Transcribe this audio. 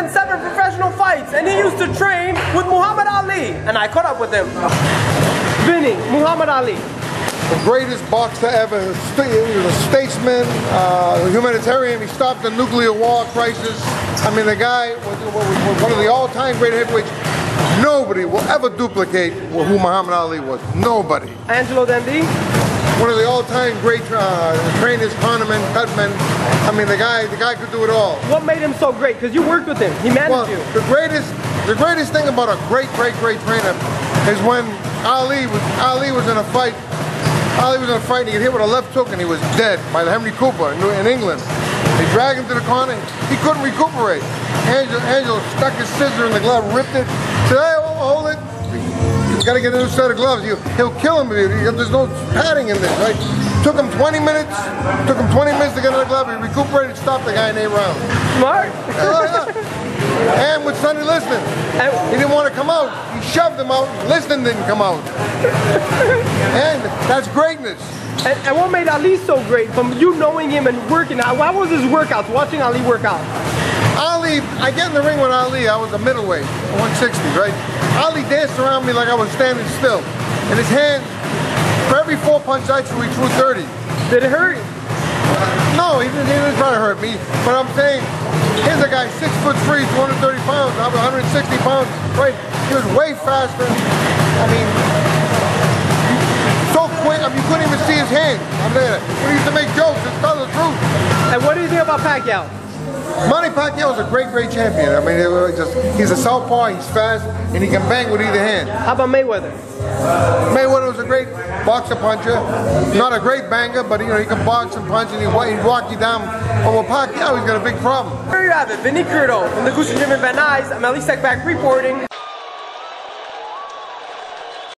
107 professional fights, and he used to train with Muhammad Ali, and I caught up with him. Vinnie, Muhammad Ali. the greatest boxer ever. He was a statesman, uh, a humanitarian. He stopped the nuclear war crisis. I mean, the guy was, was one of the all-time great heavyweights. Nobody will ever duplicate who Muhammad Ali was. Nobody. Angelo Dundee. One of the all-time great uh, trainers, cornermen, cutmen. I mean, the guy, the guy could do it all. What made him so great? Because you worked with him. He managed Well, you. the greatest, the greatest thing about a great, great, great trainer is when Ali was Ali was in a fight. Ali was in a fight. And he got hit with a left hook, and he was dead by the Henry Cooper in, England. They dragged him to the corner. He couldn't recuperate. Angelo, Angelo stuck his scissor in the glove, ripped it. Said, "Hey, hold it." You gotta get a new set of gloves. You, he'll kill him. There's no padding in this, right? Took him 20 minutes. Took him 20 minutes to get another glove. He recuperated, stopped the guy in eight rounds. Smart. And with Sonny Liston, he didn't want to come out. He shoved him out. Liston didn't come out. And that's greatness. And, and what made Ali so great? From you knowing him and working out, what was his workouts? Watching Ali work out. Ali, I get in the ring with Ali. I was a middleweight, 160, right? Ali danced around me like I was standing still. And his hand, for every four punch I threw, he threw 30. Did it hurt? No, he didn't, he didn't try to hurt me. But I'm saying, here's a guy, six foot three, 230 pounds. I was 160 pounds, right? He was way faster. I mean, so quick. I mean, you couldn't even see his hand. I'm there. We used to make jokes. It's tell the truth. And what do you think about Pacquiao? Manny Pacquiao is a great, great champion. I mean, it was just he's a southpaw. He's fast, and he can bang with either hand. How about Mayweather? Mayweather was a great boxer puncher, not a great banger, but you know he can box and punch, and he'd, wa- he'd walk you down. But with Pacquiao, he's got a big problem. There you have it, Vinnie Curto from the Goossen Gym and Van Nuys. I'm Elie Seckbach reporting.